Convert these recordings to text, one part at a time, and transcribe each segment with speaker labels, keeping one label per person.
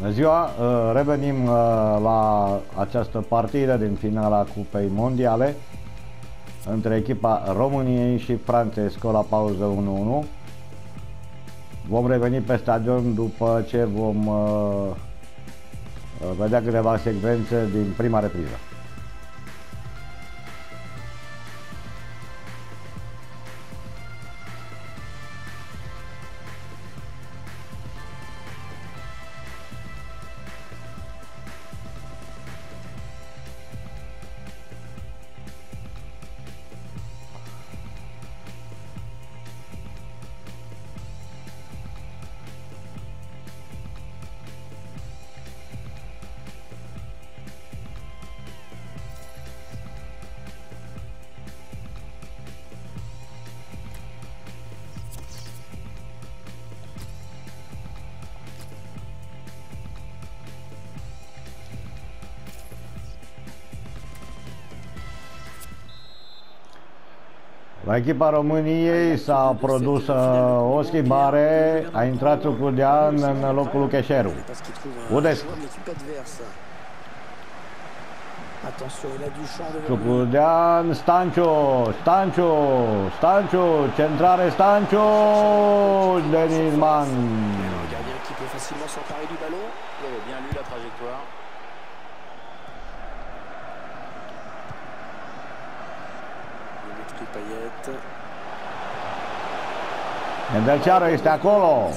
Speaker 1: Bună ziua! Uh, revenim uh, la această partidă din finala Cupei Mondiale între echipa României și Franței, scola pauză 1-1. Vom reveni pe stadion după ce vom uh, vedea câteva secvențe din prima repriză. La echipa României s-a produs uh, o schimbare, a intrat Ciucudean în locul lui Cheșeru. Udescu. Ciucudean, Stanciu, Stanciu, Stanciu, centrare Stanciu, Denis Man. Bien lu la trajectoire. Payet. Nedelceară este acolo.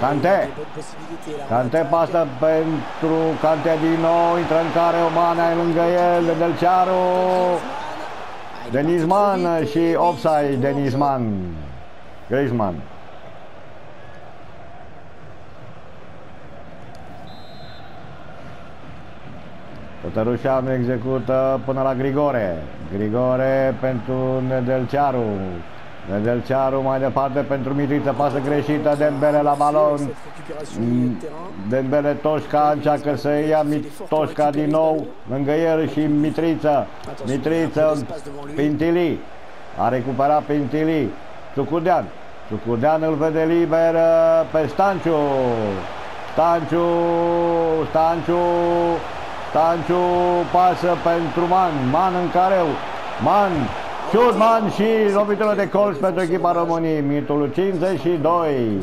Speaker 1: Cante. Cante pasă pentru Cante din nou. Intră în care Omana e lângă el. Nedelcearu. Denizman și offside Denizman. Griezmann. Tătărușanu execută până la Grigore. Grigore pentru Nedelcearu. Nedelcearu mai departe pentru Mitriță, pasă greșită, Dembele la balon. Dembele Toșca încearcă să ia Toșca din nou lângă el și Mitriță. Mitriță, Pintili. A recuperat Pintili. Sucudean. Sucudean îl vede liber pe Stanciu. Stanciu, Stanciu, Stanciu pasă pentru Man. Man în careu. Man. Șut Man și lovitură de colț pentru echipa României. Minutul 52.